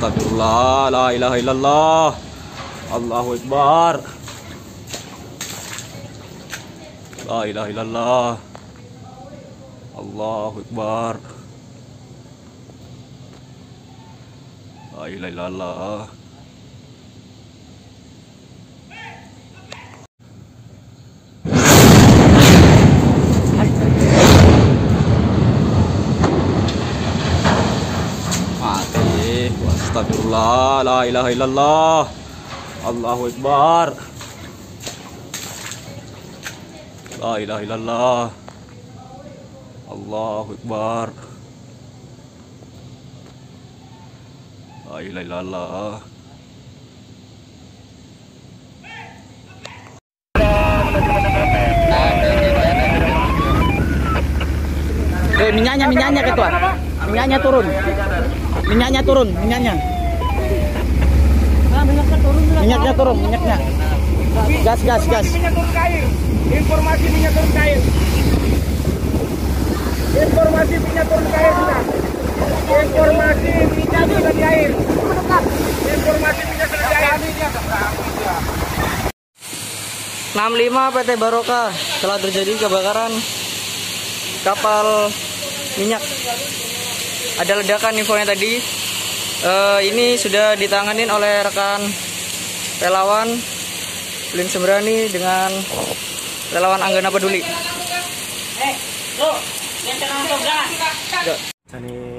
Astagfirullah, la ilaha illallah. Allahu Akbar. La ilaha illallah. Allahu Akbar. La ilaha illallah. Astagfirullah la ilaha illallah. Allahu Akbar. La ilaha illallah. Allahu Akbar. La ilaha illallah Eh, minyaknya, minyaknya ketua. Minyaknya turun. Minyaknya turun, minyaknya. Minyaknya turun, minyaknya. Gas, gas, gas. minyak turun ke air. Informasi minyak turun ke air. Informasi minyak turun ke air sudah. Informasi minyak sudah di air. Informasi minyak sudah di air. 65 PT Baroka telah terjadi kebakaran kapal minyak. Ada ledakan infonya tadi. Eh, ini sudah ditanganin oleh rekan relawan Lin Sembrani dengan relawan Anggana Peduli.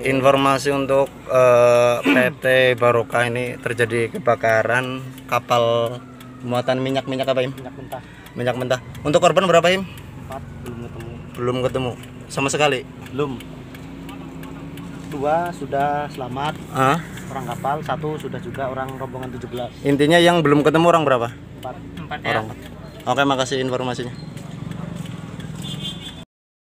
Informasi untuk eh, PT Baroka ini terjadi kebakaran kapal muatan minyak minyak apa im? minyak mentah Minyak mentah. Untuk korban berapa im? empat belum ketemu Belum ketemu sama sekali. belum dua sudah selamat Ah, orang kapal satu sudah juga orang rombongan 17 intinya yang belum ketemu orang berapa? empat Orang. Oke, makasih informasinya.